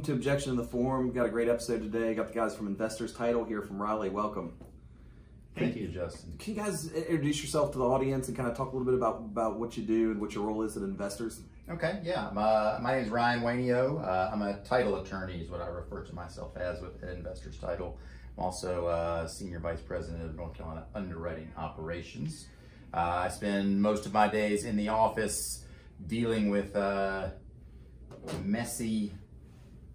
Welcome to Objection in the Form. We've Got a great episode today. Got the guys from Investors Title here from Raleigh. Welcome. Thank you, Justin. Can you guys introduce yourself to the audience and kind of talk a little bit about, about what you do and what your role is at Investors? Okay, yeah. My, my name is Ryan Wainio. Uh, I'm a title attorney, is what I refer to myself as with Investors Title. I'm also uh, Senior Vice President of North Carolina Underwriting Operations. Uh, I spend most of my days in the office dealing with uh, messy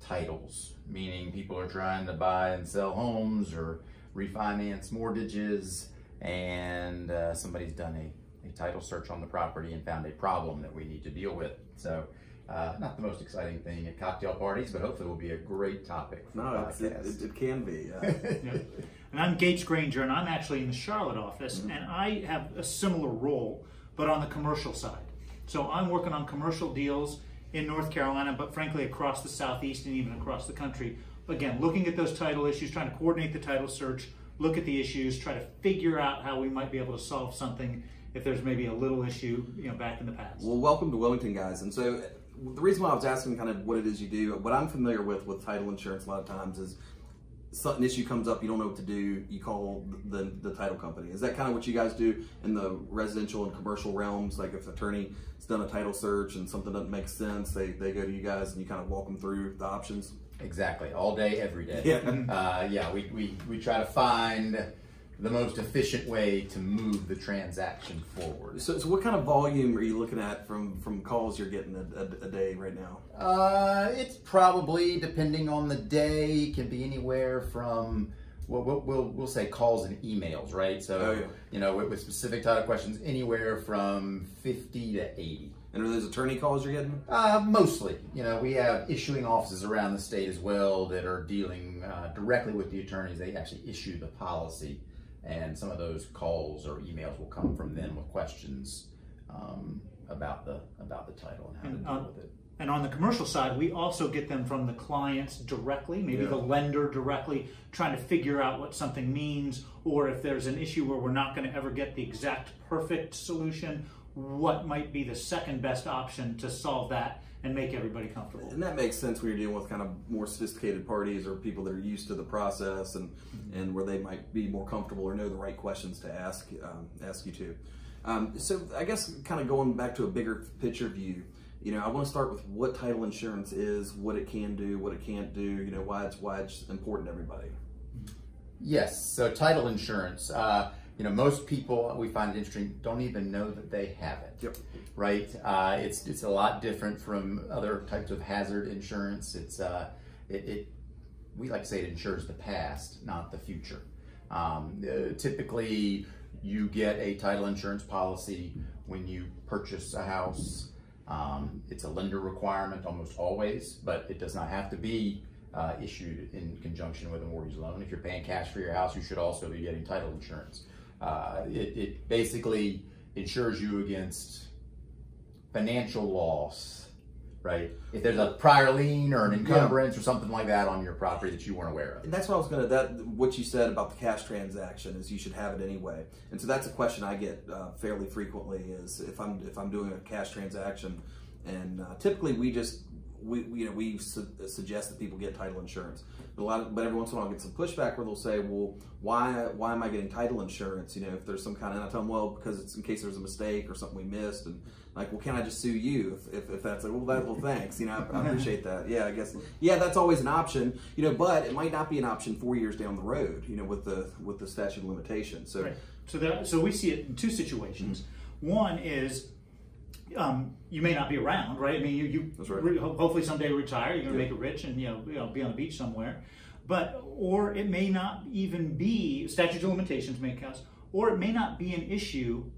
titles, meaning people are trying to buy and sell homes or refinance mortgages, and uh, somebody's done a, a title search on the property and found a problem that we need to deal with. So, uh, not the most exciting thing at cocktail parties, but hopefully it will be a great topic for no, the it, it, it, can be. Uh. yeah. And I'm Gates Grainger, and I'm actually in the Charlotte office, mm -hmm. and I have a similar role, but on the commercial side. So I'm working on commercial deals in North Carolina, but frankly across the Southeast and even across the country. Again, looking at those title issues, trying to coordinate the title search, look at the issues, try to figure out how we might be able to solve something if there's maybe a little issue, you know, back in the past. Well, welcome to Wilmington, guys. And so the reason why I was asking kind of what it is you do, what I'm familiar with with title insurance a lot of times is an issue comes up, you don't know what to do, you call the, the title company. Is that kind of what you guys do in the residential and commercial realms? Like if an attorney has done a title search and something doesn't make sense, they, they go to you guys and you kind of walk them through the options? Exactly, all day, every day. Yeah, uh, yeah we, we, we try to find the most efficient way to move the transaction forward. So, so what kind of volume are you looking at from, from calls you're getting a, a, a day right now? Uh, it's probably, depending on the day, can be anywhere from, well, we'll, we'll, we'll say calls and emails, right? So, oh, yeah. you know, with, with specific title questions, anywhere from 50 to 80. And are those attorney calls you're getting? Uh, mostly. You know, we have issuing offices around the state as well that are dealing uh, directly with the attorneys. They actually issue the policy and some of those calls or emails will come from them with questions um, about the about the title and how and, to deal uh, with it. And on the commercial side, we also get them from the clients directly, maybe yeah. the lender directly, trying to figure out what something means, or if there's an issue where we're not going to ever get the exact perfect solution, what might be the second best option to solve that and make everybody comfortable. And that makes sense when you're dealing with kind of more sophisticated parties or people that are used to the process and mm-hmm. and where they might be more comfortable or know the right questions to ask um, ask you to. Um, so I guess kind of going back to a bigger picture view, you know, I want to start with what title insurance is, what it can do, what it can't do, you know, why it's why it's important to everybody. Yes, so title insurance. Uh, you know, most people we find it interesting don't even know that they have it. Yep. Right. Uh, it's it's a lot different from other types of hazard insurance. It's uh, it, it we like to say it insures the past, not the future. Um, uh, typically, you get a title insurance policy when you purchase a house. Um, it's a lender requirement almost always, but it does not have to be uh, issued in conjunction with a mortgage loan. If you're paying cash for your house, you should also be getting title insurance. Uh, it, it basically insures you against financial loss, right? If there's a prior lien or an encumbrance yeah. or something like that on your property that you weren't aware of. And that's what I was gonna, that what you said about the cash transaction is you should have it anyway. And so that's a question I get uh, fairly frequently is if I'm, if I'm doing a cash transaction and uh, typically we just we, you know, we su suggest that people get title insurance. But a lot of, but every once in a while I get some pushback where they'll say, well, why, why am I getting title insurance? You know, if there's some kind of, and I tell them, well, because it's in case there's a mistake or something we missed. And like, well, can I just sue you if, if, if that's like, well, that, well, thanks. You know, I, I appreciate that. Yeah, I guess, yeah, that's always an option, you know, but it might not be an option four years down the road, you know, with the, with the statute of limitations. So, right. so that, so we see it in two situations. Mm -hmm. One is um, you may not be around, right? I mean, you, you right. re- hopefully someday retire, you're going to make it rich and, you know, you know, be on the beach somewhere. But, or it may not even be, statute of limitations may cause, or it may not be an issue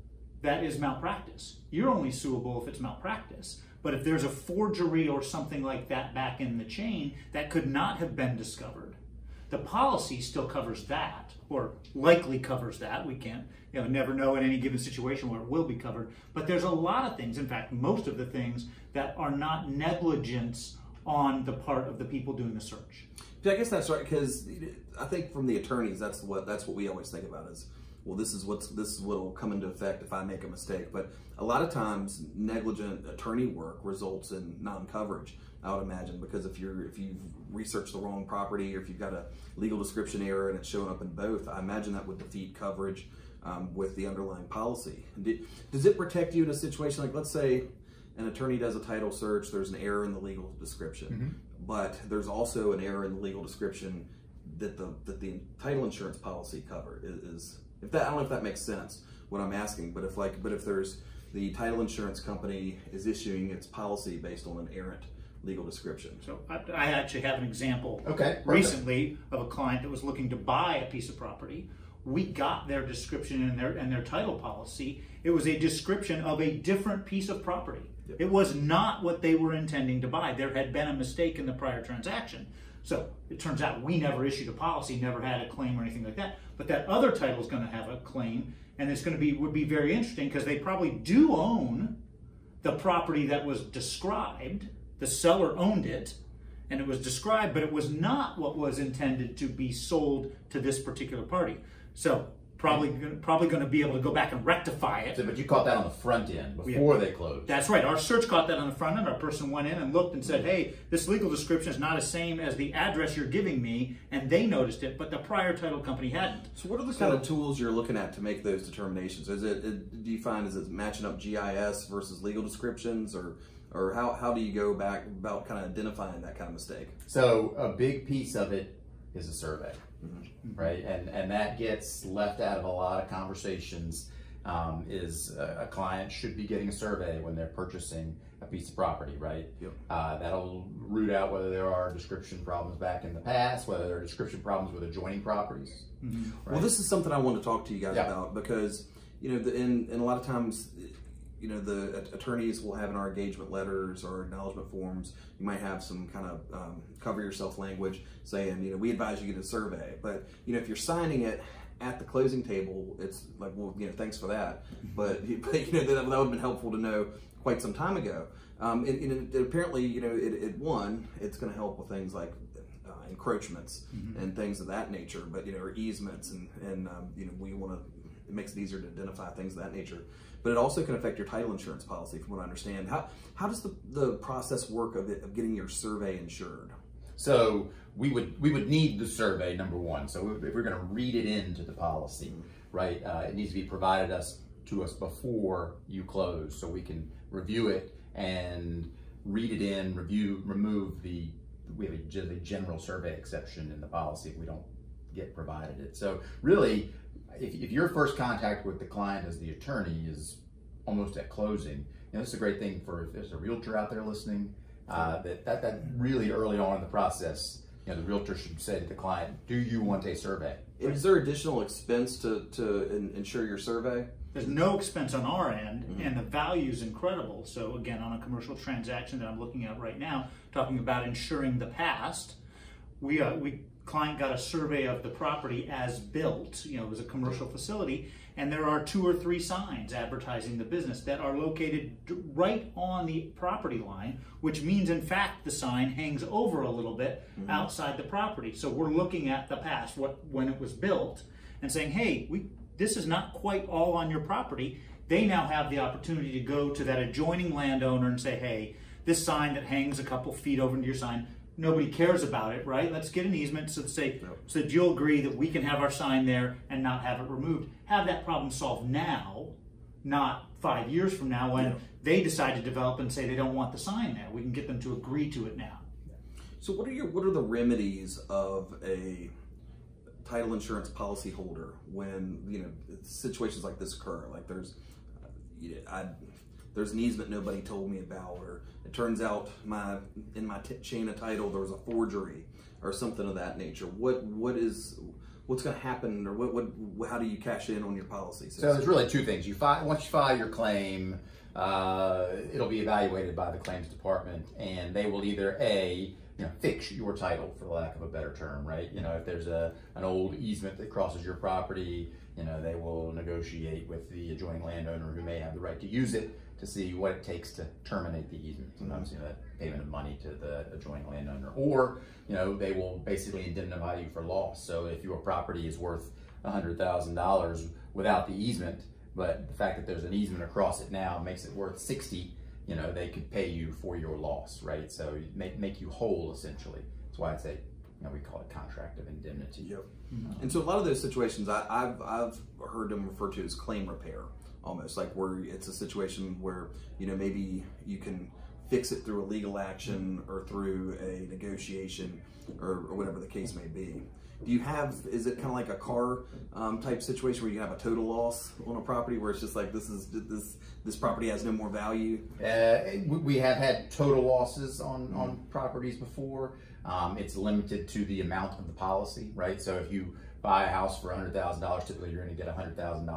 that is malpractice. You're only suable if it's malpractice. But if there's a forgery or something like that back in the chain that could not have been discovered, the policy still covers that, or likely covers that. We can't, you know, never know in any given situation where it will be covered. But there's a lot of things, in fact, most of the things that are not negligence on the part of the people doing the search. I guess that's right because I think from the attorneys, that's what that's what we always think about is, well, this is what's this is what will come into effect if I make a mistake. But a lot of times, negligent attorney work results in non-coverage. I would imagine, because if you're if you've researched the wrong property or if you've got a legal description error and it's showing up in both, I imagine that would defeat coverage um, with the underlying policy. Does it protect you in a situation like, let's say, an attorney does a title search, there's an error in the legal description, mm-hmm. but there's also an error in the legal description that the that the title insurance policy cover is, is if that I don't know if that makes sense what I'm asking, but if like but if there's the title insurance company is issuing its policy based on an errant legal description. So I, I actually have an example okay, recently of a client that was looking to buy a piece of property. We got their description and their and their title policy. It was a description of a different piece of property. Yep. It was not what they were intending to buy. There had been a mistake in the prior transaction. So it turns out we never issued a policy, never had a claim or anything like that. But that other title is going to have a claim, and it's going to be would be very interesting because they probably do own the property that was described. The seller owned it, and it was described, but it was not what was intended to be sold to this particular party. So probably probably going to be able to go back and rectify it. So, but you caught that on the front end before yeah. they closed. That's right. Our search caught that on the front end. Our person went in and looked and said, "Hey, this legal description is not the same as the address you're giving me," and they noticed it, but the prior title company hadn't. So, what are the so, kind of tools you're looking at to make those determinations? Is it, it do you find is it matching up GIS versus legal descriptions, or or how how do you go back about kind of identifying that kind of mistake? So, a big piece of it is a survey. Mm-hmm. right? And and that gets left out of a lot of conversations. Um, is a, a, client should be getting a survey when they're purchasing a piece of property, right? Yep. Uh, that'll root out whether there are description problems back in the past, whether there are description problems with adjoining properties. Mm-hmm. Right? Well, this is something I want to talk to you guys yeah. about because you know, the, in, in a lot of times you know, the attorneys will have in our engagement letters or acknowledgement forms, you might have some kind of um, cover yourself language saying, you know, we advise you get a survey. But, you know, if you're signing it at the closing table, it's like, well, you know, thanks for that. But, but you know, that, that would have been helpful to know quite some time ago. Um, and, and it, apparently, you know, it, it one, it's going to help with things like uh, encroachments mm-hmm. and things of that nature, but, you know, or easements and, and um, you know, we want to, it makes it easier to identify things of that nature but it also can affect your title insurance policy, from what I understand. How how does the, the process work of it of getting your survey insured? So we would we would need the survey number one. So if we're going to read it into the policy, right, uh, it needs to be provided us to us before you close, so we can review it and read it in, review, remove the we have a, a general survey exception in the policy if we don't get provided it. So really, if, if your first contact with the client as the attorney is almost at closing, you know, this is a great thing for if there's a realtor out there listening, uh, that, that, that really early on in the process, you know, the realtor should say to the client, do you want a survey? Is there additional expense to, to in, insure your survey? There's no expense on our end, mm-hmm. and the value is incredible. So again, on a commercial transaction that I'm looking at right now, talking about insuring the past, we uh, we client got a survey of the property as built. You know, it was a commercial facility, and there are two or three signs advertising the business that are located right on the property line, which means, in fact, the sign hangs over a little bit mm-hmm. outside the property. So we're looking at the past, what when it was built, and saying, hey, we this is not quite all on your property. They now have the opportunity to go to that adjoining landowner and say, hey, this sign that hangs a couple feet over into your sign nobody cares about it, right? Let's get an easement so, say, yep. so that you'll agree that we can have our sign there and not have it removed. Have that problem solved now, not five years from now when they decide to develop and say they don't want the sign there. We can get them to agree to it now. So what are your what are the remedies of a title insurance policy holder when you know situations like this occur? Like there's, uh, you know, I there's an easement nobody told me about, or it turns out my in my chain of title there was a forgery or something of that nature. What what is what's going to happen, or what, what how do you cash in on your policy? So there's really two things. You file once you file your claim, uh, it'll be evaluated by the claims department, and they will either a you know, fix your title for lack of a better term, right? You know, if there's a an old easement that crosses your property, you know, they will negotiate with the adjoining landowner who may have the right to use it to see what it takes to terminate the easement. Sometimes, you know, that payment of money to the adjoining landowner. Or, you know, they will basically indemnify you for loss. So if your property is worth $100,000 without the easement, but the fact that there's an easement across it now makes it worth 60 you know, they could pay you for your loss, right? So make make you whole essentially. That's why I say, you know, we call it contract of indemnity. Yep. And so a lot of those situations, I, I've I've heard them referred to as claim repair, almost like where it's a situation where you know maybe you can fix it through a legal action or through a negotiation or, or whatever the case may be. Do you have? Is it kind of like a car um, type situation where you have a total loss on a property where it's just like this is this this property has no more value? Uh, we- have had total losses on, on properties before. Um, it's limited to the amount of the policy, right? So if you buy a house for hundred thousand dollars, typically you're going to get a hundred thousand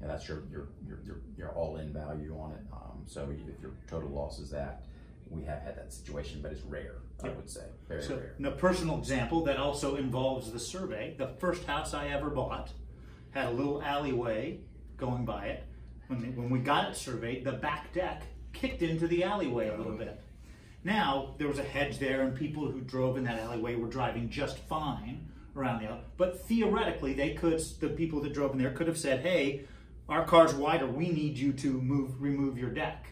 dollar policy, and that's your your your your, your all in value on it. Um, so if your total loss is that, we have had that situation, but it's rare. I would say very So, rare. in a personal example that also involves the survey, the first house I ever bought had a little alleyway going by it. When, when we got it surveyed, the back deck kicked into the alleyway a little bit. Now, there was a hedge there, and people who drove in that alleyway were driving just fine around the alley. But theoretically, they could, the people that drove in there could have said, hey, our car's wider, we need you to move, remove your deck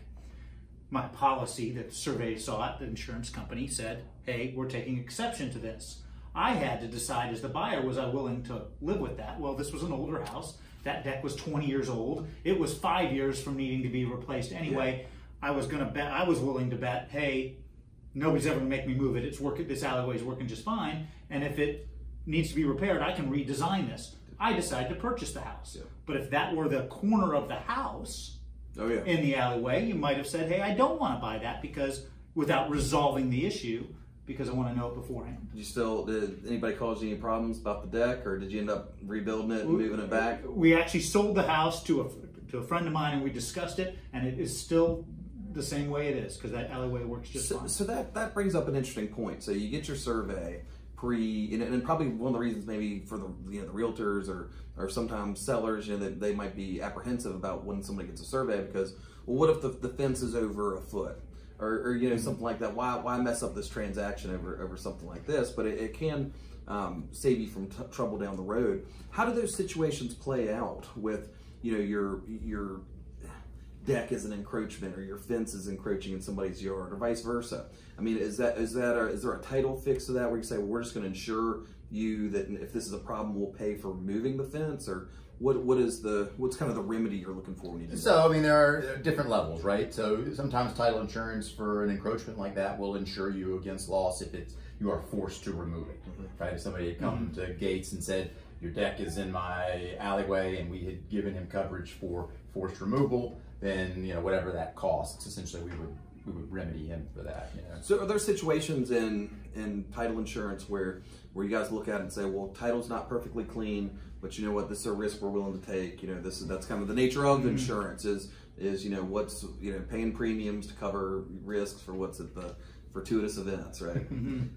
my policy that the survey saw it, the insurance company said, hey, we're taking exception to this. I had to decide as the buyer, was I willing to live with that? Well, this was an older house. That deck was 20 years old. It was five years from needing to be replaced anyway. I was going to bet, I was willing to bet, hey, nobody's ever going to make me move it. It's working, this alleyway is working just fine. And if it needs to be repaired, I can redesign this. I decide to purchase the house. But if that were the corner of the house, Oh yeah. in the alleyway, you might have said, "Hey, I don't want to buy that because without resolving the issue because I want to know it beforehand." Did you still? Did anybody cause you any problems about the deck, or did you end up rebuilding it and moving it back? We actually sold the house to a to a friend of mine and we discussed it, and it is still the same way it is because that alleyway works just So, fine. so that that brings up an interesting point. So you get your survey pre, and, and probably one of the reasons maybe for the you know the realtors or or sometimes sellers, you know, that they might be apprehensive about when somebody gets a survey because well, what if the, the fence is over a foot? Or, or you know something like that. Why why mess up this transaction over over something like this? But it, it can um, save you from t- trouble down the road. How do those situations play out with you know your your deck is an encroachment or your fence is encroaching in somebody's yard or vice versa. I mean, is that is that a, is there a title fix to that where you say, well, we're just going to ensure you that if this is a problem, we'll pay for moving the fence or what what is the what's kind of the remedy you're looking for when you do that? So, I mean, there are different levels, right? So sometimes title insurance for an encroachment like that will insure you against loss if it's you are forced to remove it, mm-hmm. right? If somebody had come mm-hmm. to Gates and said, your deck is in my alleyway and we had given him coverage for forced removal, then, you know, whatever that costs, essentially we would, we would remedy him for that, you know? So are there situations in in title insurance where where you guys look at it and say, well, title's not perfectly clean, but you know what, this is a risk we're willing to take. You know, this is that's kind of the nature of insurance is is you know what's you know paying premiums to cover risks for what's at the fortuitous events, right?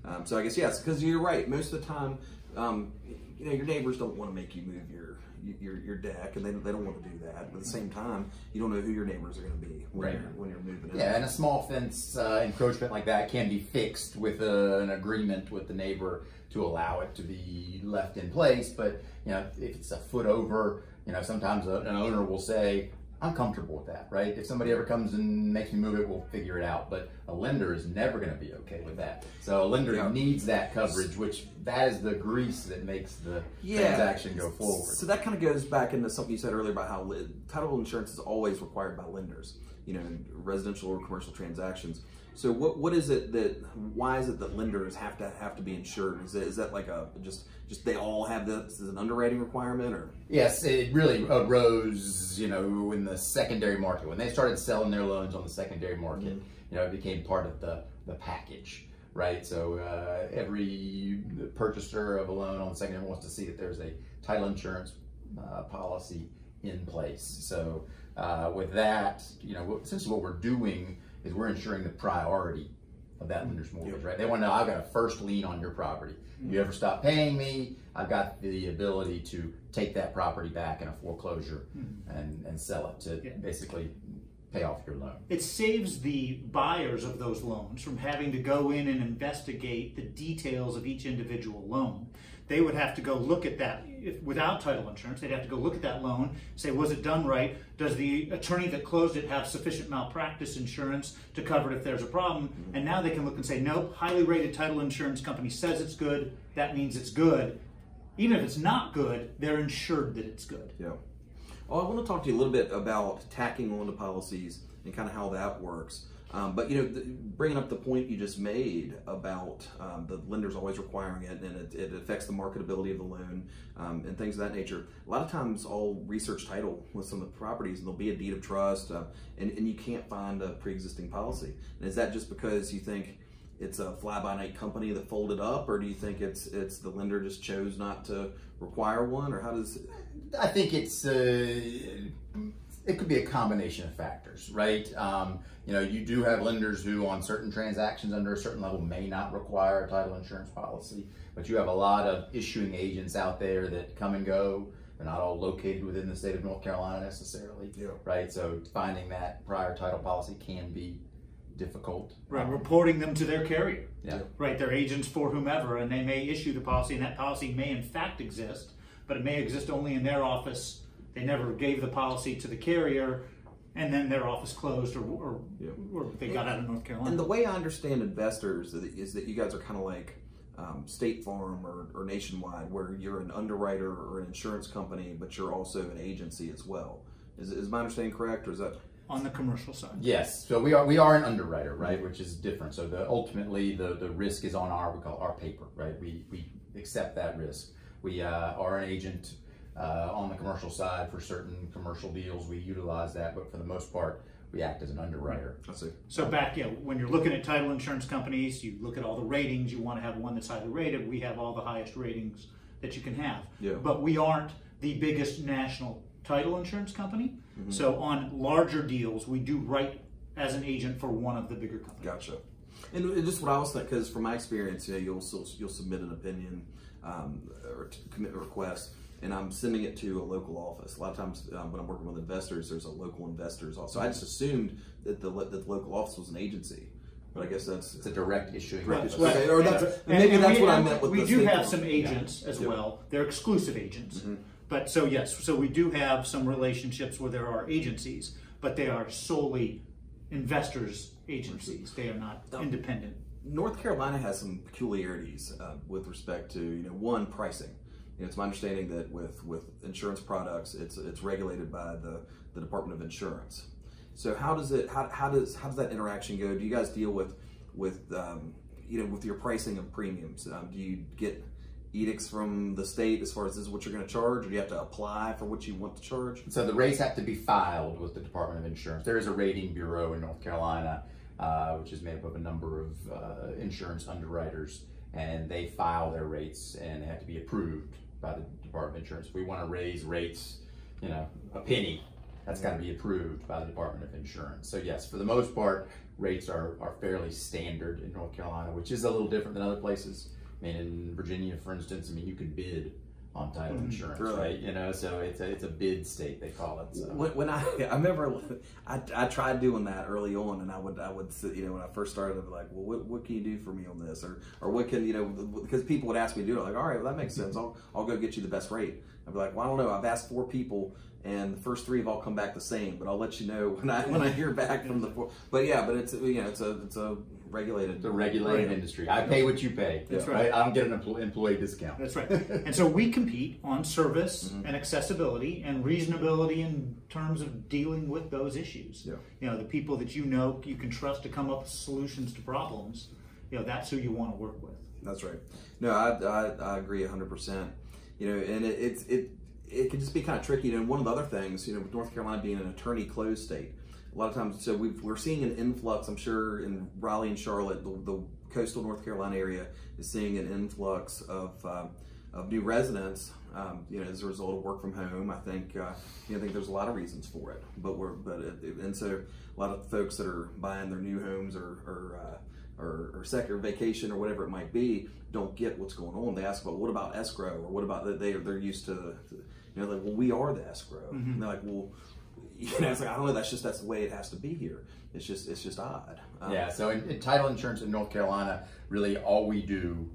um, so I guess yes, because you're right. Most of the time, um, you know, your neighbors don't want to make you move your your, your deck, and they, they don't want to do that. But at the same time, you don't know who your neighbors are going to be when, Right. you're, when you're moving in. Yeah, and a small fence uh, encroachment like that can be fixed with a, an agreement with the neighbor to allow it to be left in place. But you know, if it's a foot over, you know, sometimes a, an owner will say, "I'm comfortable with that." Right? If somebody ever comes and makes me move it, we'll figure it out. But a lender is never going to be okay with that. So a lender Yeah. needs that coverage, which that is the grease that makes the transaction go forward. So that kind of goes back into something you said earlier about how title insurance is always required by lenders, you know, in residential or commercial transactions. So what what is it that why is it that lenders have to have to be insured? Is it, is that like a just just they all have this as an underwriting requirement or Yes, it really arose, you know, in the secondary market. When they started selling their loans on the secondary market, you know, it became part of the, the package, right? So uh, every purchaser of a loan on the secondary wants to see that there's a title insurance uh, policy in place. So uh, with that, you know, essentially what we're doing is we're ensuring the priority of that mm-hmm. lender's mortgage, right? They want to know I've got a first lien on your property. You mm-hmm. ever stop paying me? I've got the ability to take that property back in a foreclosure mm-hmm. and, and sell it to Yeah. basically pay off your loan. It saves the buyers of those loans from having to go in and investigate the details of each individual loan. They would have to go look at that if, without title insurance. They'd have to go look at that loan, say, was it done right? Does the attorney that closed it have sufficient malpractice insurance to cover it if there's a problem? Mm-hmm. And now they can look and say, nope, highly rated title insurance company says it's good. That means it's good. Even if it's not good, they're insured that it's good. Yeah. Well, I want to talk to you a little bit about tacking onto policies and kind of how that works. Um, but you know, the, bringing up the point you just made about um, the lenders always requiring it, and it, it affects the marketability of the loan um, and things of that nature. A lot of times, I'll research title with some of the properties, and there'll be a deed of trust, uh, and, and you can't find a pre-existing policy. And is that just because you think it's a fly-by-night company that folded up, or do you think it's it's the lender just chose not to require one, or how does? I think it's uh, it could be a combination of factors, right? Um, you know, you do have lenders who, on certain transactions under a certain level, may not require a title insurance policy, but you have a lot of issuing agents out there that come and go. They're not all located within the state of North Carolina necessarily, Yeah. right? So finding that prior title policy can be difficult. Right, Um, reporting them to their carrier. Yeah. Right, they're agents for whomever, and they may issue the policy, and that policy may in fact exist, but it may exist only in their office. They never gave the policy to the carrier, and then their office closed, or, or, Yeah. or they got out of North Carolina. And the way I understand investors is that you guys are kind of like um, State Farm or, or Nationwide, where you're an underwriter or an insurance company, but you're also an agency as well. Is, is my understanding correct, or is that? on the commercial side. Yes, so we are we are an underwriter, right, which is different. So the ultimately the the risk is on our we call our paper, right? We we accept that risk. We uh, are an agent uh, on the commercial side for certain commercial deals. We utilize that, but for the most part, we act as an underwriter. I see. So back, you know, when you're looking at title insurance companies, you look at all the ratings. You want to have one that's highly rated. We have all the highest ratings that you can have. Yeah. But we aren't the biggest national title insurance company. So on larger deals, we do write as an agent for one of the bigger companies. Gotcha. And and just what I was thinking, because from my experience, you know, you'll you'll submit an opinion um, or to commit a request, and I'm sending it to a local office. A lot of times um, when I'm working with investors, there's a local investors also. I just assumed that the that the local office was an agency, but I guess that's It's a direct issuing Direct office. issue. Okay, or that's- And- maybe and that's we- what I and meant with We the do state have some agents as Yeah. well. They're exclusive agents. Mm-hmm. But so yes, so we do have some relationships where there are agencies, but they are solely investors agencies. They are not independent. North Carolina has some peculiarities uh, with respect to you know one pricing. You know, it's my understanding that with with insurance products, it's it's regulated by the the Department of Insurance. So how does it how, how does how does that interaction go? Do you guys deal with with um, you know with your pricing of premiums? Um, do you get edicts from the state as far as this is what you're going to charge, or do you have to apply for what you want to charge? So the rates have to be filed with the Department of Insurance. There is a rating bureau in North Carolina, uh, which is made up of a number of uh, insurance underwriters, and they file their rates and they have to be approved by the Department of Insurance. We want to raise rates, you know, a penny, that's got to be approved by the Department of Insurance. So yes, for the most part, rates are, are fairly standard in North Carolina, which is a little different than other places. I mean, in Virginia, for instance, I mean, you can bid on title mm-hmm. insurance, really? right? You know, so it's a, it's a bid state, they call it. So. When, when I I remember I, I tried doing that early on, and I would I would sit, you know when I first started, I'd be like, well, what, what can you do for me on this, or or what can you know because people would ask me to do it, like, all right, well that makes sense, I'll I'll go get you the best rate. I'd be like, well, I don't know, I've asked four people. And the first three have all come back the same, but I'll let you know when I when I hear back from the four. But yeah, but it's you know it's a it's a regulated It's a regulated industry. I pay what you pay. That's right. I don't get an empl- employee discount. That's right. and so we compete on service Mm-hmm. and accessibility and reasonability in terms of dealing with those issues. Yeah. You know, the people that you know you can trust to come up with solutions to problems, you know, that's who you want to work with. That's right. No, I, I, I agree 100%. You know, and it, it's it, it can just be kind of tricky. And one of the other things, you know, with North Carolina being an attorney closed state, a lot of times, so we've, we're seeing an influx, I'm sure, in Raleigh and Charlotte, the, the coastal North Carolina area is seeing an influx of, um, of new residents, um, you know, as a result of work from home. I think, uh, you know, I think there's a lot of reasons for it, but we're, but, it, and so a lot of folks that are buying their new homes or, or, uh, or, or second vacation or whatever it might be don't get what's going on. They ask about what about escrow or what about that they they're used to, to know like well we are the escrow. And they're like well you know, it's like I don't know. That's just that's the way it has to be here. It's just it's just odd. Um, yeah. So in, in title insurance in North Carolina, really all we do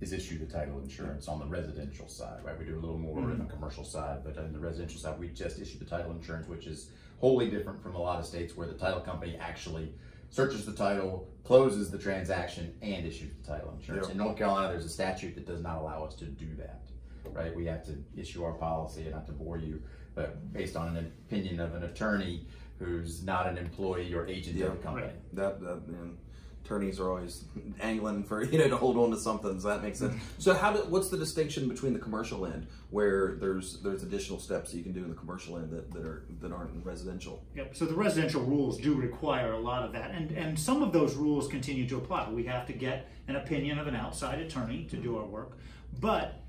is issue the title insurance on the residential side, right? We do a little more mm-hmm. in the commercial side, but on the residential side, we just issue the title insurance, which is wholly different from a lot of states where the title company actually searches the title, closes the transaction, and issues the title insurance. Yep. In North Carolina, there's a statute that does not allow us to do that, right? We have to issue our policy, and not to bore you, but based on an opinion of an attorney who's not an employee or agent yep. of the company. Right. That, that, man attorneys are always angling for you know to hold on to something. So that makes sense. So how do, what's the distinction between the commercial end where there's there's additional steps that you can do in the commercial end that, that are that aren't in residential? Yep. So the residential rules do require a lot of that, and and some of those rules continue to apply. We have to get an opinion of an outside attorney to do our work, but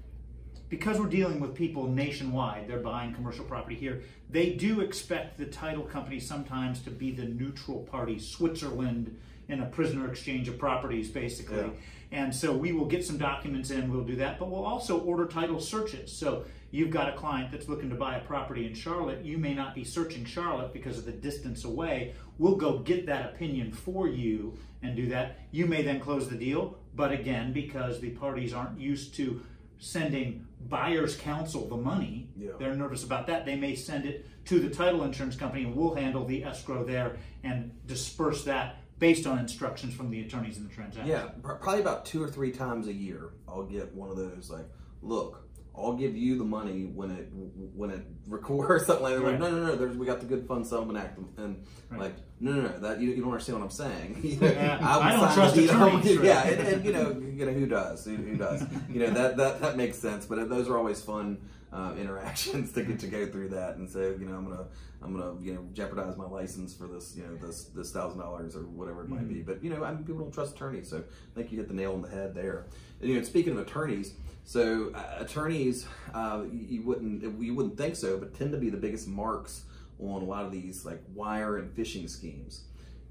because we're dealing with people nationwide, they're buying commercial property here, they do expect the title company sometimes to be the neutral party, Switzerland in a prisoner exchange of properties, basically. Yeah. And so we will get some documents in, we'll do that, but we'll also order title searches. So you've got a client that's looking to buy a property in Charlotte, you may not be searching Charlotte because of the distance away. We'll go get that opinion for you and do that. You may then close the deal, but again, because the parties aren't used to sending buyer's counsel the money, yeah. they're nervous about that. They may send it to the title insurance company and we'll handle the escrow there and disperse that based on instructions from the attorneys in the transaction. Yeah, probably about two or three times a year, I'll get one of those like, look, I'll give you the money when it when it records something like that. Right. Like, no, no, no. There's we got the Good Fund Settlement Act, and right. like, no, no, no. That you, you don't understand what I'm saying. yeah, I, I don't trust attorneys. Yeah, and, and, you know, you know who does? Who, who does? you know that that that makes sense. But those are always fun uh, interactions to get to go through that and say, you know, I'm gonna I'm gonna you know jeopardize my license for this you know this this thousand dollars or whatever it might mm-hmm. be. But you know, I mean, people don't trust attorneys, so I think you hit the nail on the head there. And, you know, speaking of attorneys, so uh, attorneys, uh, you, wouldn't you wouldn't think so, but tend to be the biggest marks on a lot of these like wire and phishing schemes.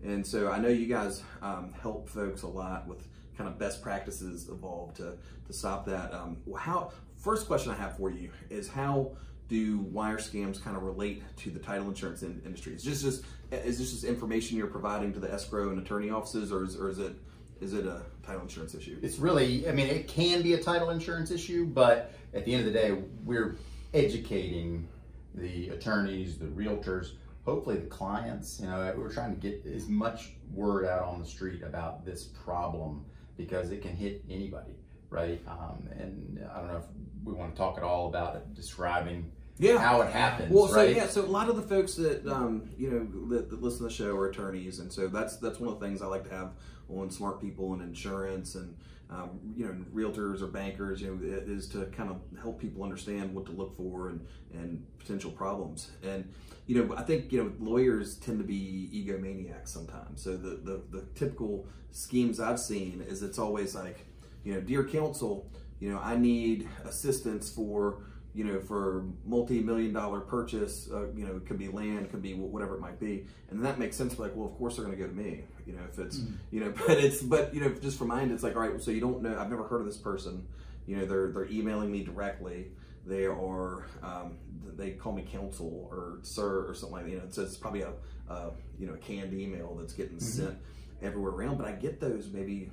And so I know you guys um, help folks a lot with kind of best practices evolved to, to stop that. Um, how First question I have for you is how do wire scams kind of relate to the title insurance in, industry? Is this just is this just information you're providing to the escrow and attorney offices, or is, or is it is it a title insurance issue? It's really, I mean, it can be a title insurance issue, but at the end of the day, we're educating the attorneys, the realtors, hopefully the clients. You know, we're trying to get as much word out on the street about this problem because it can hit anybody right? Um, and I don't know if we want to talk at all about it, describing yeah. how it happens. Well, so right? yeah, so a lot of the folks that um, you know that, that, listen to the show are attorneys, and so that's that's one of the things I like to have on smart people and insurance and um, you know realtors or bankers. You know, is to kind of help people understand what to look for and and potential problems. And you know, I think you know lawyers tend to be egomaniacs sometimes. So the the, the typical schemes I've seen is it's always like you know, dear counsel, you know, I need assistance for, you know, for multi-million dollar purchase, uh, you know, it could be land, could be whatever it might be. And that makes sense. Like, well, of course they're going to go to me, you know, if it's, mm. you know, but it's, but, you know, just for mine, it's like, all right, so you don't know, I've never heard of this person, you know, they're, they're emailing me directly. They are, um, they call me counsel or sir or something like that. You know, so it's probably a, a, you know, a canned email that's getting mm-hmm. sent everywhere around, but I get those maybe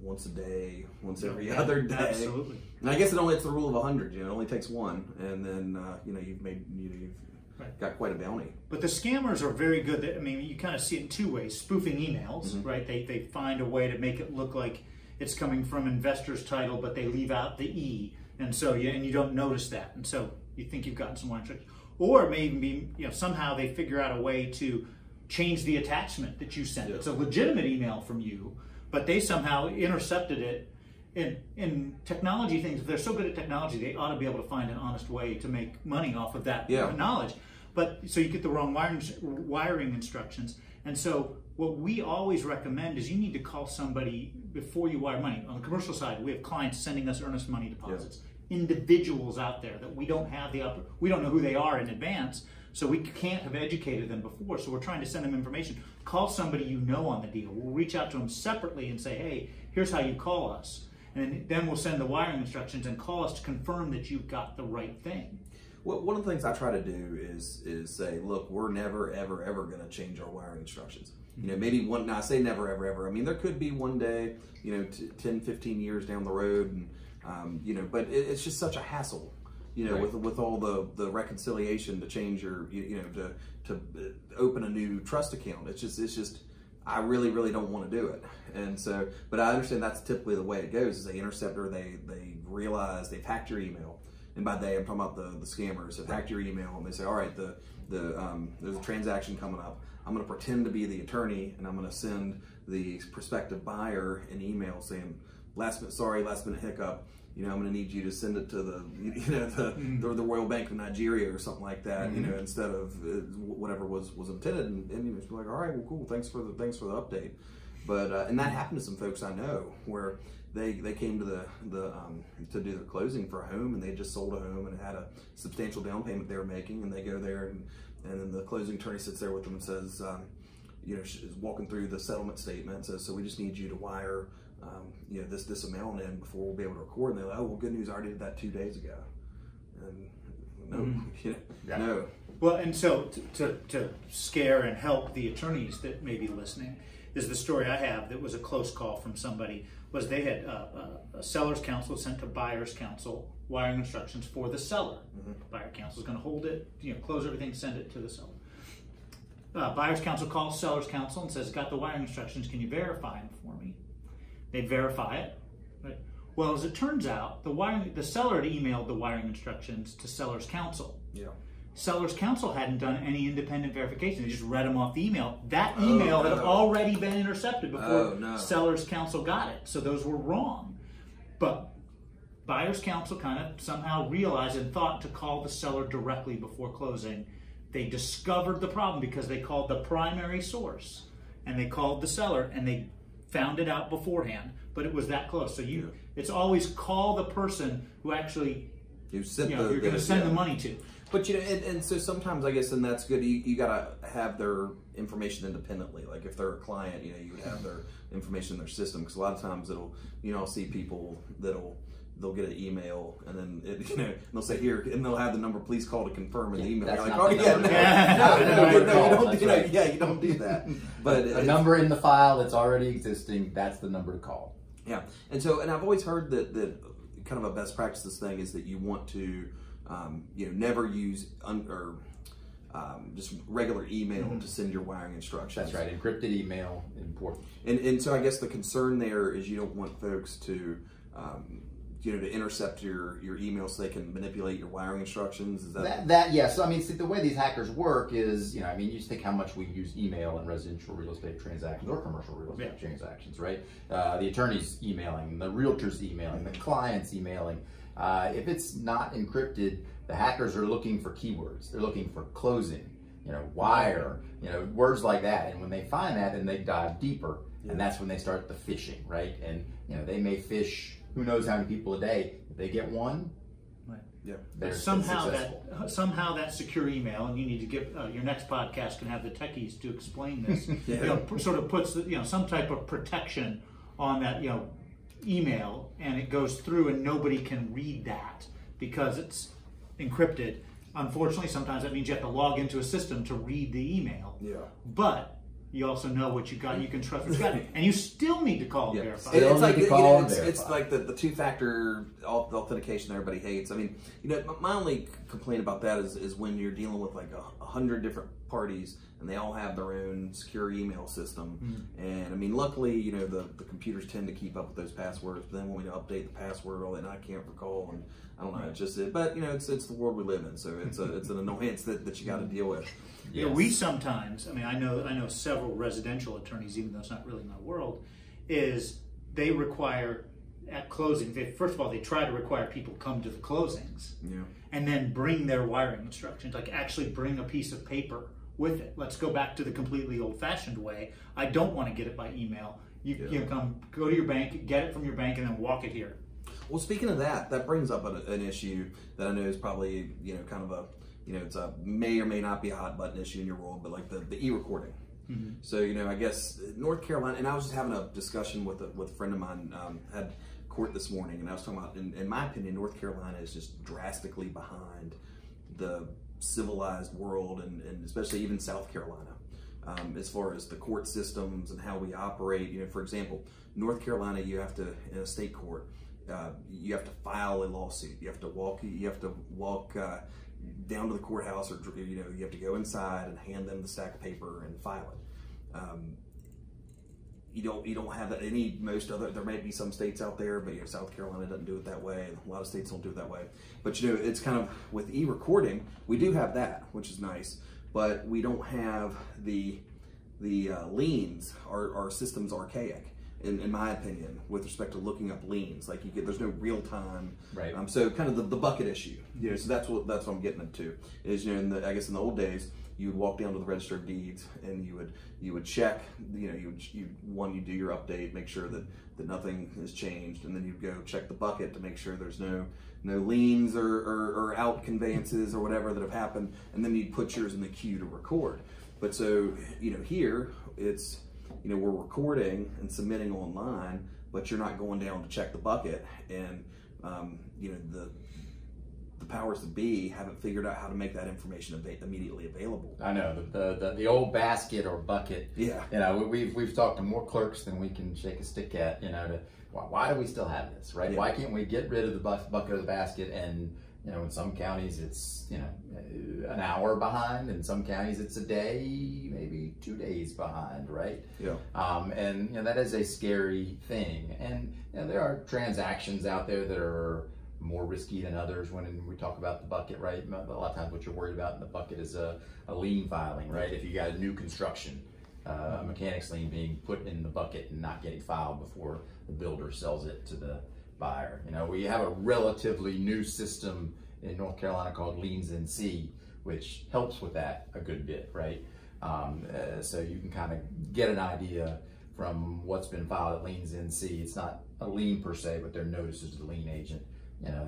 once a day, once every yeah, other day. Absolutely. And I guess it only it's the rule of hundred. You know, it only takes one, and then uh, you know you've made you know, you've right. got quite a bounty. But the scammers are very good. I mean, you kind of see it in two ways: spoofing emails, mm-hmm. right? They they find a way to make it look like it's coming from Investors Title, but they leave out the e, and so you and you don't notice that, and so you think you've gotten some tricks. Or it may even be you know somehow they figure out a way to change the attachment that you sent. Yeah. It's a legitimate email from you but they somehow intercepted it. In, in technology things, if they're so good at technology, they ought to be able to find an honest way to make money off of that yeah. knowledge. But so you get the wrong wiring, wiring instructions. And so what we always recommend is you need to call somebody before you wire money. On the commercial side, we have clients sending us earnest money deposits. Yeah. Individuals out there that we don't have the up we don't know who they are in advance, so we can't have educated them before. So we're trying to send them information. Call somebody you know on the deal. We'll reach out to them separately and say, hey, here's how you call us. And then we'll send the wiring instructions and call us to confirm that you've got the right thing. What, one of the things I try to do is is say, look, we're never ever ever going to change our wiring instructions. You know, maybe one. Now I say never ever ever. I mean, there could be one day, you know, t- 10, 15 years down the road, and um, you know, but it, it's just such a hassle. You know, Right. with with all the the reconciliation to change your, you, you know, to to uh, open a new trust account. It's just it's just. I really, really don't want to do it, and so, but I understand that's typically the way it goes. Is they intercept or they they realize they've hacked your email, and by they I'm talking about the the scammers have hacked your email, and they say, all right, the the um, there's a transaction coming up. I'm going to pretend to be the attorney, and I'm going to send the prospective buyer an email saying, last minute, sorry, last minute hiccup. You know, I'm going to need you to send it to the, you know, the, the, the Royal Bank of Nigeria or something like that. You know, instead of uh, whatever was was intended, and, and you know, it's like, all right, well, cool, thanks for the thanks for the update. But uh, and that happened to some folks I know where they they came to the the um, to do the closing for a home, and they just sold a home and had a substantial down payment they were making, and they go there and and then the closing attorney sits there with them and says. Um, you know, she's walking through the settlement statement. Says, so we just need you to wire, um, you know, this this amount in before we'll be able to record. And they're like, oh, well, good news, I already did that two days ago. And no, you know, Yeah. no, Well, and so to, to, to scare and help the attorneys that may be listening is the story I have that was a close call from somebody was they had uh, uh, a seller's counsel sent to buyer's counsel wiring instructions for the seller. Buyer counsel is going to hold it, you know, close everything, send it to the seller. Uh, buyer's counsel calls seller's counsel and says, "Got the wiring instructions? Can you verify them for me?" They verify it. Right? Well, as it turns out, the wiring the seller had emailed the wiring instructions to seller's counsel yeah, seller's counsel hadn't done any independent verification. They just read them off the email. That oh, email had Oh, no. already been intercepted before Oh, no. seller's counsel got it. So those were wrong. But buyer's counsel kind of somehow realized and thought to call the seller directly before closing. They discovered the problem because they called the primary source and they called the seller and they found it out beforehand. But it was that close. So you, it's always call the person who actually you sent you know, the, you're going to send yeah. the money to. But you know, and, and so sometimes I guess, and that's good. You, you gotta have their information independently. Like if they're a client, you know, you would have their information in their system. Because a lot of times it'll, you know, I'll see people that'll they'll get an email and then it, you know they'll say here and they'll have the number. Please call to confirm in the email. that's You're like, not oh the yeah, number no, to no, no, Yeah, no, you don't, that's you know, right. yeah, you don't do that. But a it's- number in the file that's already existing, that's the number to call. Yeah, and so and I've always heard that that kind of a best practices thing is that you want to, um, you know, never use un, or um, just regular email to send your wiring instructions. That's right. Encrypted email, important. And and so I guess the concern there is you don't want folks to. Um, you know, to intercept your, your email so they can manipulate your wiring instructions. Is that, That, that yes. I mean, see, the way these hackers work is, you know, I mean, you just think how much we use email in residential real estate transactions or commercial real estate Yeah. transactions, right? Uh, the attorneys emailing, the realtors emailing, the clients emailing. Uh, if it's not encrypted, the hackers are looking for keywords. They're looking for closing, you know, wire, you know, words like that. And when they find that, then they dive deeper, and that's when they start the phishing, right? And you know, they may fish who knows how many people a day. If they get one, right. yeah. they're somehow successful. that somehow that secure email, and you need to give uh, your next podcast can have the techies to explain this. Yeah. You know, sort of puts you know some type of protection on that you know email, and it goes through, and nobody can read that because it's encrypted. Unfortunately, sometimes that means you have to log into a system to read the email. Yeah. But you also know what you got. You can trust what you got, and you still need to call and Yeah. verify. It- it's like need to you know, and it's, it's like the, the two factor authentication that everybody hates. I mean, you know, my- my only complaint about that is, is when you're dealing with like a, a hundred different parties and they all have their own secure email system. Mm-hmm. And I mean, luckily, you know, the, the computers tend to keep up with those passwords. But then when we update the password, all that, and I can't recall, and I don't know, it's just it. But you know, it's it's the world we live in, so it's a it's an annoyance that, that you got to mm-hmm. deal with. You know, we sometimes, I mean, I know, I know several residential attorneys, even though it's not really my world, is they require at closing. They first of all, they try to require people come to the closings Yeah. and then bring their wiring instructions. Like actually bring a piece of paper with it. Let's go back to the completely old-fashioned way. I don't want to get it by email. You, Yeah. you come go to your bank, get it from your bank, and then walk it here. Well, speaking of that, that brings up an, an issue that I know is probably you know kind of a you know it's a may or may not be a hot button issue in your world, but like the, the e-recording. So you know, I guess North Carolina, and I was just having a discussion with a, with a friend of mine um, had court this morning, and I was talking about, in, in my opinion, North Carolina is just drastically behind the civilized world, and, and especially even South Carolina, um, as far as the court systems and how we operate. You know, for example, North Carolina, you have to in a state court, uh, you have to file a lawsuit. You have to walk. You have to walk. Uh, down to the courthouse or you know you have to go inside and hand them the stack of paper and file it. Um, you don't you don't have that any most other there may be some states out there but you know south carolina doesn't do it that way. A lot of states don't do it that way. But you know it's kind of with e-recording we do have that which is nice. But we don't have the the uh, liens. Our, our system's archaic in, in my opinion, with respect to looking up liens. Like you get, there's no real time. Right. Um, so kind of the, the bucket issue. Yeah. So that's what that's what I'm getting into. Is you know, in the, I guess in the old days, you would walk down to the register of deeds and you would you would check. You know, you would you one you do your update, make sure that that nothing has changed, and then you'd go check the bucket to make sure there's no no liens or, or, or out conveyances or whatever that have happened, and then you'd put yours in the queue to record. But so you know here it's you know, we're recording and submitting online, but you're not going down to check the bucket. And, um, you know, the, the powers that be haven't figured out how to make that information av- immediately available. I know the, the the old basket or bucket. Yeah. You know, we've we've talked to more clerks than we can shake a stick at. You know, to why, why do we still have this, right? Yeah. Why can't we get rid of the bu- bucket or the basket? And you know, in some counties it's you know an hour behind. In some counties it's a day, maybe two days behind, right? Yeah. Um, and you know that is a scary thing. And you know, there are transactions out there that are more risky than others when we talk about the bucket, right? A lot of times what you're worried about in the bucket is a, a lien filing, right? If you got a new construction, uh, a mechanics lien being put in the bucket and not getting filed before the builder sells it to the buyer. You know, we have a relatively new system in North Carolina called Liens NC, which helps with that a good bit, right? Um, uh, so you can kind of get an idea from what's been filed at Liens NC. It's not a lien per se, but they're notices to the lien agent. You know,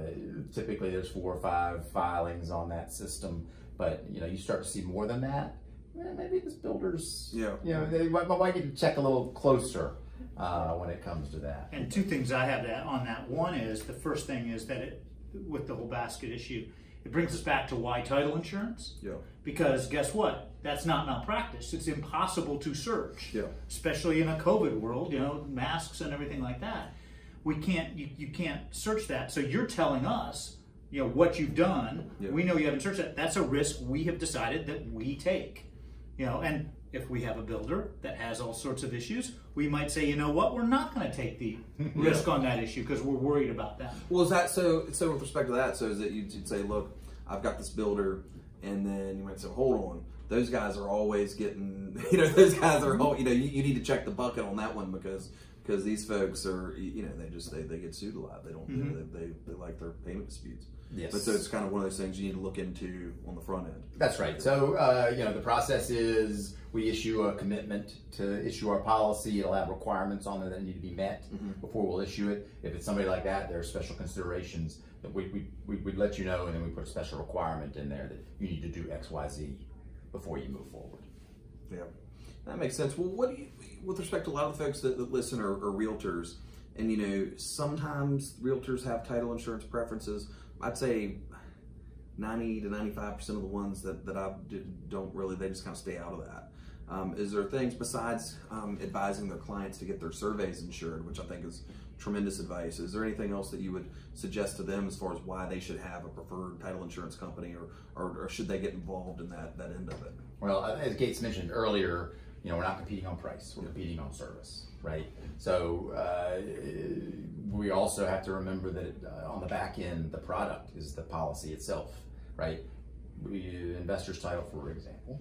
typically there's four or five filings on that system, but you know, you start to see more than that. Well, maybe this builder's, Yeah. you know, they might, might get to check a little closer uh, when it comes to that. And two things I have that on that. One is the first thing is that it, with the whole basket issue, it brings us back to why title insurance. Yeah. Because guess what? That's not malpractice. It's impossible to search. Yeah. Especially in a COVID world, you know, masks and everything like that. We can't you, you can't search that. So you're telling us, you know, what you've done. Yeah. We know you haven't searched that. That's a risk we have decided that we take. You know, and if we have a builder that has all sorts of issues, we might say, you know what, we're not going to take the risk on that issue because we're worried about that. Well, is that so? So with respect to that, so is that you'd say, look, I've got this builder, and then you might say, hold on, those guys are always getting, you know, those guys are, all, you know, you, you need to check the bucket on that one because because these folks are, you know, they just they, they get sued a lot. They don't, they, they, they like their payment disputes. Yes. But so it's kind of one of those things you need to look into on the front end. That's right. So, uh, you know, the process is we issue a commitment to issue our policy. It'll have requirements on there that need to be met before we'll issue it. If it's somebody like that, there are special considerations that we, we, we, would let you know, and then we put a special requirement in there that you need to do X, Y, Z before you move forward. Yeah, that makes sense. Well, what do you, with respect to a lot of the folks that, that listen are, are realtors, and you know, sometimes realtors have title insurance preferences. I'd say 90 to 95% of the ones that, that I don't really, they just kind of stay out of that. Um, is there things besides um, advising their clients to get their surveys insured, which I think is tremendous advice? Is there anything else that you would suggest to them as far as why they should have a preferred title insurance company, or, or, or should they get involved in that, that end of it? Well, as Gates mentioned earlier, you know, we're not competing on price, we're competing on service, right? So uh, we also have to remember that uh, on the back end, the product is the policy itself, right? We, Investors Title, for example,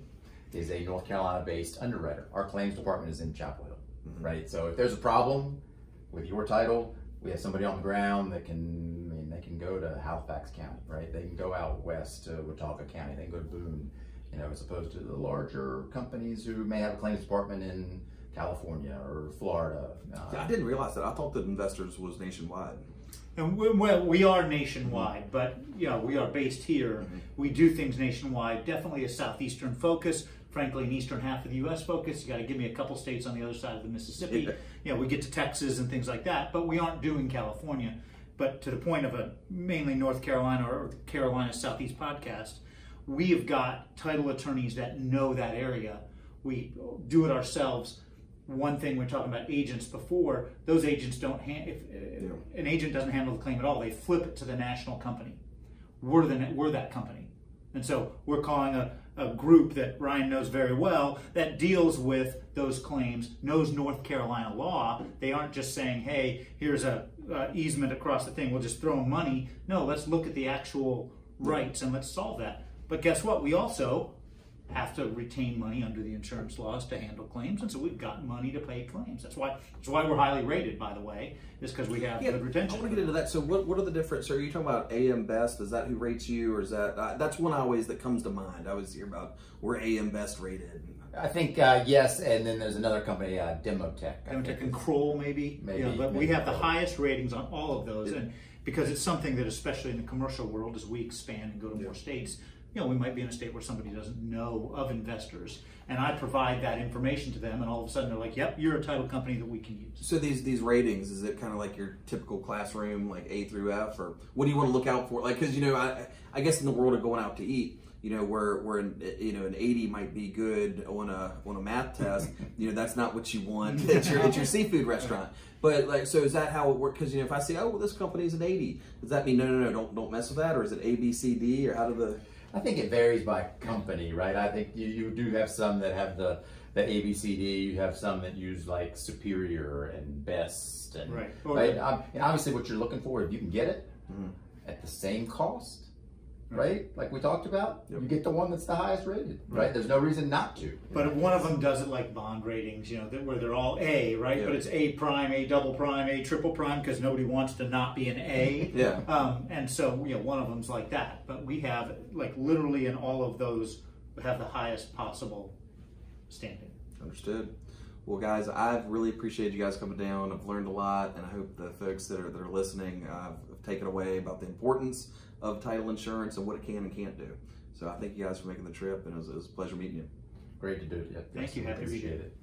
is a North Carolina-based underwriter. Our claims department is in Chapel Hill, right? So if there's a problem with your title, we have somebody on the ground that can, I mean, they can go to Halifax County, right? They can go out west to Watauga County, they can go to Boone, you know, as opposed to the larger companies who may have a claims department in California or Florida. Uh, Yeah, I didn't realize that. I thought that Investors was nationwide. And we, well, we are nationwide, but you know, we are based here. Mm-hmm. We do things nationwide. Definitely a southeastern focus. Frankly, an eastern half of the U.S. focus. You got to give me a couple states on the other side of the Mississippi. Yeah. You know, we get to Texas and things like that, but we aren't doing California. But to the point of a mainly North Carolina or Carolina Southeast podcast, we have got title attorneys that know that area. We do it ourselves. One thing we're talking about agents before; those agents don't. Han- if uh, an agent doesn't handle the claim at all, they flip it to the national company. We're the we're that company, and so we're calling a, a group that Ryan knows very well that deals with those claims, knows North Carolina law. They aren't just saying, "Hey, here's a uh, easement across the thing. We'll just throw them money." No, let's look at the actual rights and let's solve that. But guess what? We also have to retain money under the insurance laws to handle claims, and so we've got money to pay claims. That's why that's why we're highly rated, by the way, is because we have Yeah, good retention. I want to get into that. So, what what are the different? So, are you talking about AM Best? Is that who rates you, or is that uh, that's one always that comes to mind? I always hear about we're AM Best rated. I think uh, yes, and then there's another company, uh, Demotech. I Demotech and Kroll, maybe. Maybe, You know, but we have the Kroll. highest ratings on all of those, and because it's something that, especially in the commercial world, as we expand and go to more states, you know, we might be in a state where somebody doesn't know of investors, and I provide that information to them, and all of a sudden they're like, "Yep, you're a title company that we can use." So these these ratings is it kind of like your typical classroom, like A through F, or what do you want to look out for? Like, because you know, I I guess in the world of going out to eat, you know, where where an, you know an eighty might be good on a on a math test, you know, that's not what you want at your at your seafood restaurant. But like, so is that how it works? Because you know, if I say, oh, well, this company's an eighty, does that mean no, no, no, don't don't mess with that, or is it A, B, C, D, or how do the I think it varies by company, right? I think you, you do have some that have the the ABCD. You have some that use like Superior and Best, and Right. Or- right. Um, and obviously, what you're looking for, if you can get it Mhm. at the same cost, right? Like we talked about, Yep. you get the one that's the highest rated, right? There's no reason not to. But if one of them does it like bond ratings, you know, that, where they're all A, right? Yeah. But it's A prime, A double prime, A triple prime, because nobody wants to not be an A. Yeah. Um, and so, you know, one of them's like that. But we have, like, literally in all of those, have the highest possible standing. Understood. Well, guys, I've really appreciated you guys coming down. I've learned a lot, and I hope the folks that are that are listening uh, have taken away about the importance of title insurance and what it can and can't do. So I thank you guys for making the trip, and it was, it was a pleasure meeting you. Great to do it. Yeah, Thank you. Happy to be Appreciate here. it.